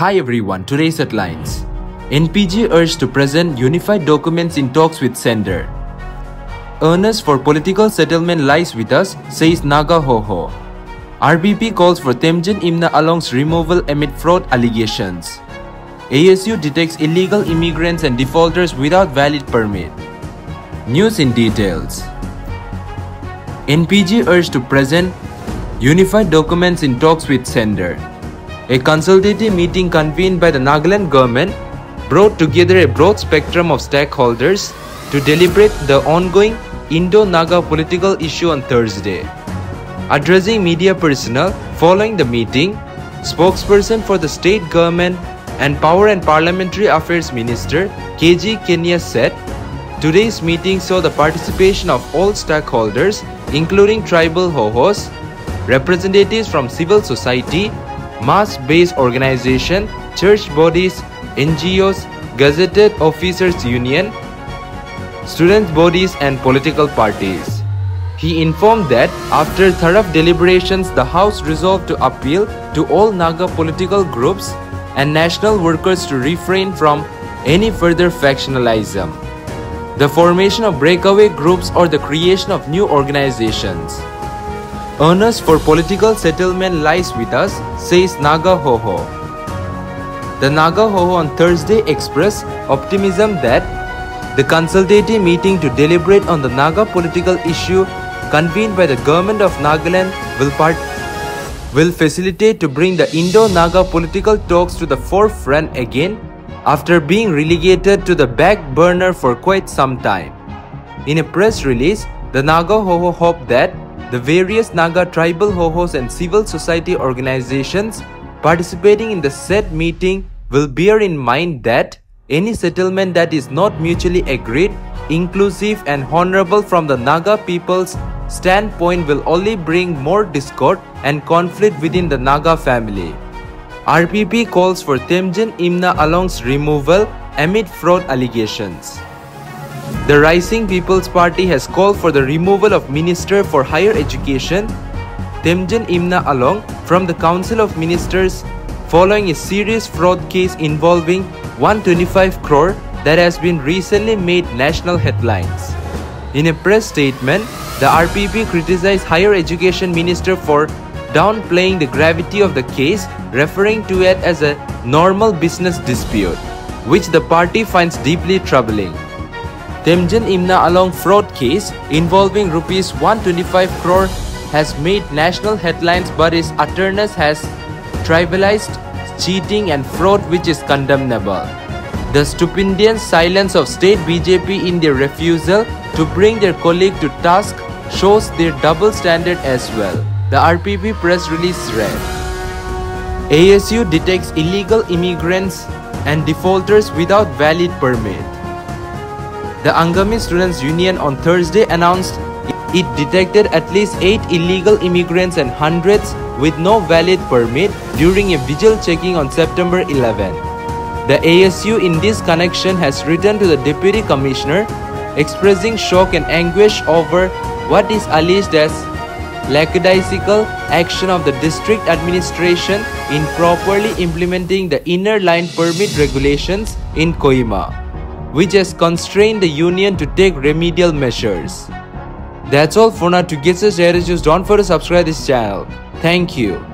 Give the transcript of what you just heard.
Hi everyone, today's headlines. NPG urged to present unified documents in talks with Centre. Earnest for political settlement lies with us, says Naga Hoho. RPP calls for Temjen Imna Along's removal amid fraud allegations. ASU detects illegal immigrants and defaulters without valid permit. News in details. NPG urged to present unified documents in talks with Centre. A consultative meeting convened by the Nagaland government brought together a broad spectrum of stakeholders to deliberate the ongoing Indo-Naga political issue on Thursday. Addressing media personnel following the meeting, spokesperson for the state government and Power and Parliamentary Affairs Minister KG Kenye said, Today's meeting saw the participation of all stakeholders including tribal hohos, representatives from civil society, mass-based organization, church bodies, NGOs, gazetted officers union, student bodies and political parties. He informed that after thorough deliberations, the House resolved to appeal to all Naga political groups and national workers to refrain from any further factionalism, the formation of breakaway groups or the creation of new organizations. Earnest for political settlement lies with us, says Naga Hoho. The Naga Hoho on Thursday expressed optimism that the consultative meeting to deliberate on the Naga political issue convened by the government of Nagaland will, part, will facilitate to bring the Indo-Naga political talks to the forefront again after being relegated to the back burner for quite some time. In a press release, the Naga Hoho hope that the various Naga tribal Hohos and civil society organizations participating in the said meeting will bear in mind that any settlement that is not mutually agreed, inclusive and honorable from the Naga people's standpoint will only bring more discord and conflict within the Naga family. RPP calls for Temjen Imna Along's removal amid fraud allegations. The Rising People's Party has called for the removal of Minister for Higher Education, Temjen Imna Along, from the Council of Ministers following a serious fraud case involving 125 crore that has been recently made national headlines. In a press statement, the RPP criticized Higher Education Minister for downplaying the gravity of the case, referring to it as a normal business dispute, which the party finds deeply troubling. Temjen Imna Along fraud case involving rupees 125 crore has made national headlines but its utterance has trivialized cheating and fraud which is condemnable. The stupendous silence of state BJP in their refusal to bring their colleague to task shows their double standard as well. The RPP press release read ASU detects illegal immigrants and defaulters without valid permit. The Angami Students Union on Thursday announced it detected at least 8 illegal immigrants and hundreds with no valid permit during a vigil checking on September 11. The ASU in this connection has written to the Deputy Commissioner expressing shock and anguish over what is alleged as lackadaisical action of the district administration in properly implementing the inner line permit regulations in Kohima, which has constrained the union to take remedial measures. That's all for now. To get such news, don't forget to subscribe this channel. Thank you.